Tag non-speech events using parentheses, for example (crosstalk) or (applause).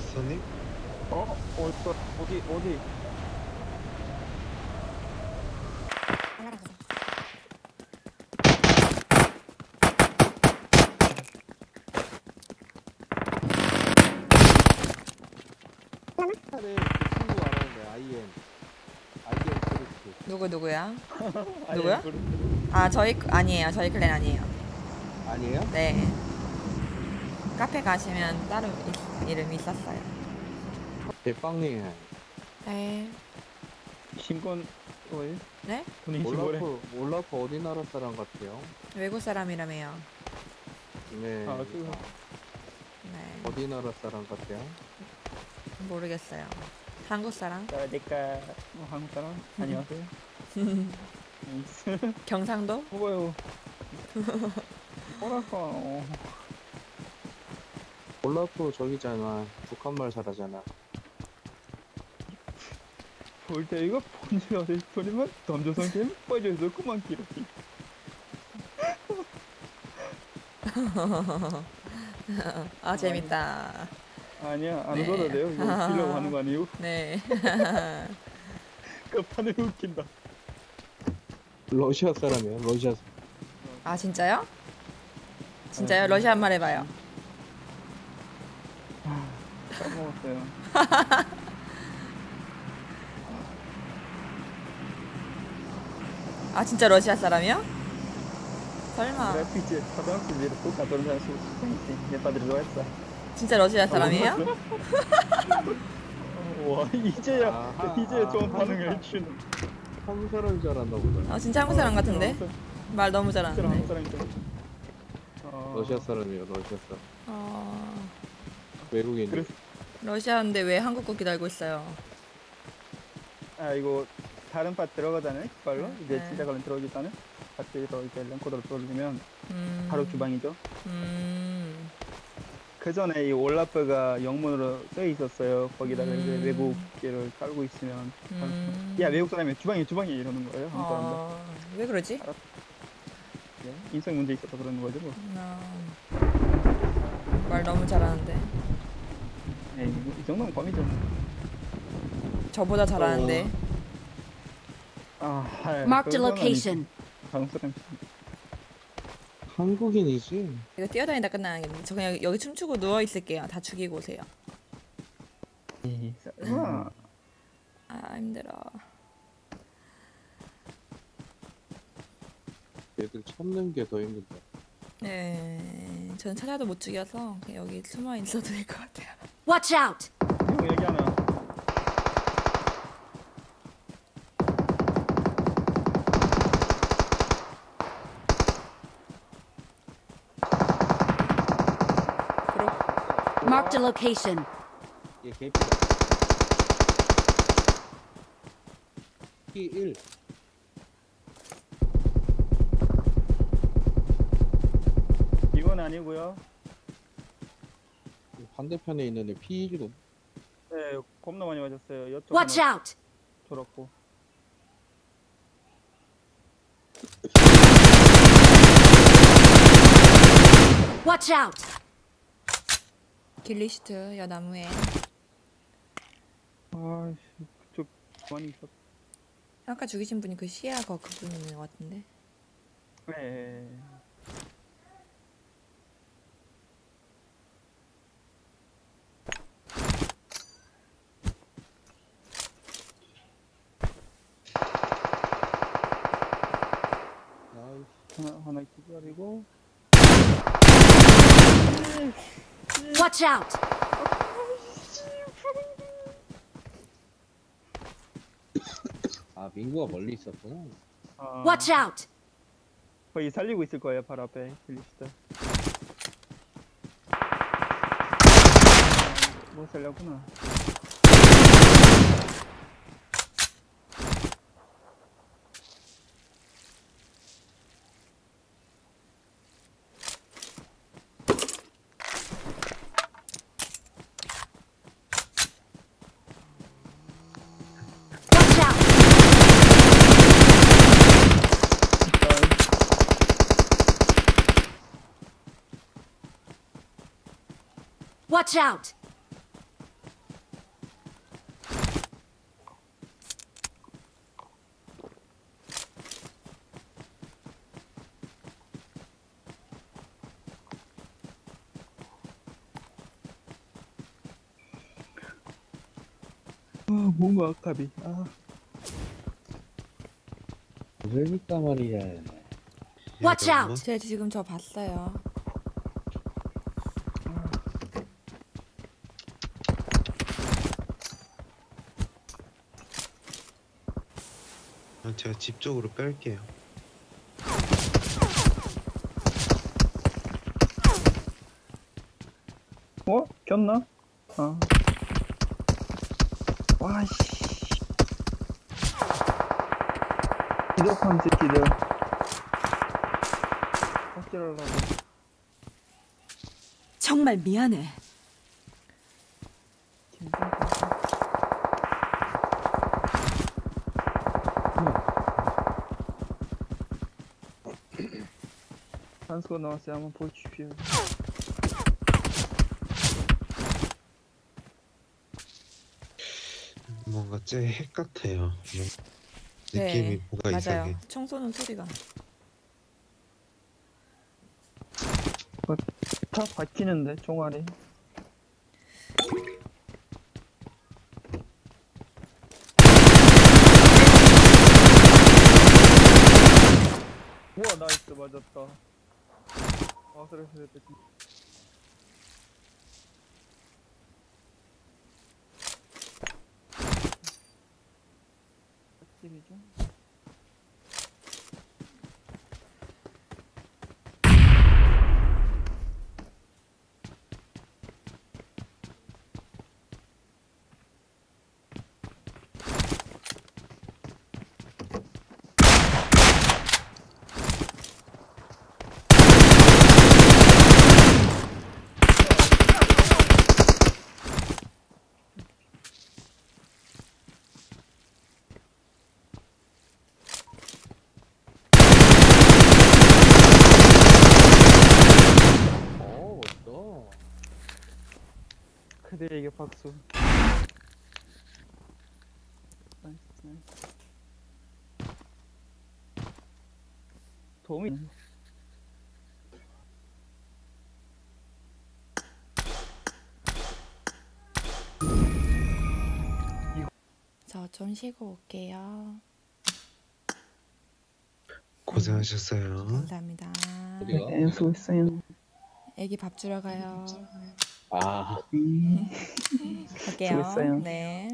마스터님? 어? 어디 어디 어디? 누구 누구야? 아니, (laughs) 누구야? 아 저희 아니에요. 저희 클랜 아니에요. 아니에요? 네. 카페 가시면 따로 있- 이름이 있었어요. 대빵님 네. 신권 뭐예요? 네? 본인 신고래. 올라프 올라프 어디 나라 사람 같아요? 외국 사람이라며요. 네 아, 그거. 네. 어디 나라 사람 같아요? 모르겠어요. 한국 사람? 내가 어, 한국 사람? 안녕하세요. (laughs) 경상도? (laughs) 뭐요? 뭐랄까? 올라프 저기잖아 북한말 잘하잖아 볼 때 이거 본줄 어디 소리만 덤조선 게임 빠져서 그만 기록이. (laughs) 아 재밌다. 아니야 안 네. 웃어도 돼요. 이거 웃기려고 하는 거 아니에요? (laughs) 네. (laughs) 끝판에 웃긴다. 러시아 사람이에요 러시아 사람. 아 진짜요? 진짜요? 러시아 말 해봐요. 까먹었어요. (laughs) 아 진짜 러시아 사람이요? 설마 Здравствуйте, пожалуйста, вверху, который нас слушаете. Мне подразумевается. 진짜 러시아 사람이에요? (laughs) 와 이제야 아하, 이제야 좋은 아하. 반응을 해주는. 한국 사람이 잘한다 보다 아 진짜 한국 사람 같은데? 말 너무 사람 잘하는데. 사람이죠. 어, 러시아 사람이에요 러시아 사람 어... 외국인 그래서 러시아인데 왜 한국 국기 달고 있어요? 아 이거 다른 팟 들어가잖아요. 발로 이제 네. 진짜 걸로 들어오겠다는 팟으로 이제 랭코드로 돌리면 음... 바로 주방이죠. 음... 그 전에 이 올라프가 영문으로 써 있었어요. 거기다가 이제 음. 외국계를 깔고 있으면 음... 야 외국 사람이 주방이 주방이 이러는 거예요. 어... 왜 그러지? 예, 인성 문제 있어서 그러는 거죠. 뭐. 어... 말 너무 잘하는데 예, 이 정도면 범이죠. 저보다 잘하는데. 아, 하, Marked a 그건 location. 한국. 한국인이지? 이거 뛰어다니다 끝나겠네. 저 그냥 여기 춤추고 누워 있을게요. 다 죽이고 오세요. 아 힘들어. 얘들 찾는 게 더 힘들다. 네 저는 찾아도 못 죽여서 여기 숨어 있어도 될 것 같아요 Watch out! 형 여기 하나. 그럼 Marked a location. 얘 개피다 P1 이건 아니고요. 반대편에 있는 애 P1이도 네, 겁나 많이 맞았어요. 이쪽 Watch out! 졸았고. Watch out! 길리슈트 여나무에 아씨, 그쪽 많이 있었. 아까 죽이신 분이 그 시야 거 그분인 것 같은데 네. 나이스 하나 기다리고. Watch out! 아 민구가 멀리 있었구나 아, Watch out! 거의 살리고 있을 거예요. 바로 앞에 들리시다. 못 살렸구나. Watch out! 아, 뭔가 아깝이. 아. 왜 그랬단 말이야. Watch out! 제 지금 저 봤어요. 아, 제가 집 쪽으로 뺄게요. 어? 꼈나? 아 와씨 기적한 새끼들 확실하려고 정말 미안해. 단수가 나왔어요 한번 보여주십시오 뭔가 쟤핵 같아요. 뭔- 네, 느낌이 뭐가 맞아요. 이상해. 청소는 소리가. 다 박히는데 종아리 우와 나이스 맞았다 아슬아슬 nice, nice. 도움이. 저 좀 쉬고 올게요. 고생하셨어요. 감사합니다. 어디가? 네, 수고했어요. 애기 밥 주러 가요. 아, 음. 갈게요. 수고했어요. 네.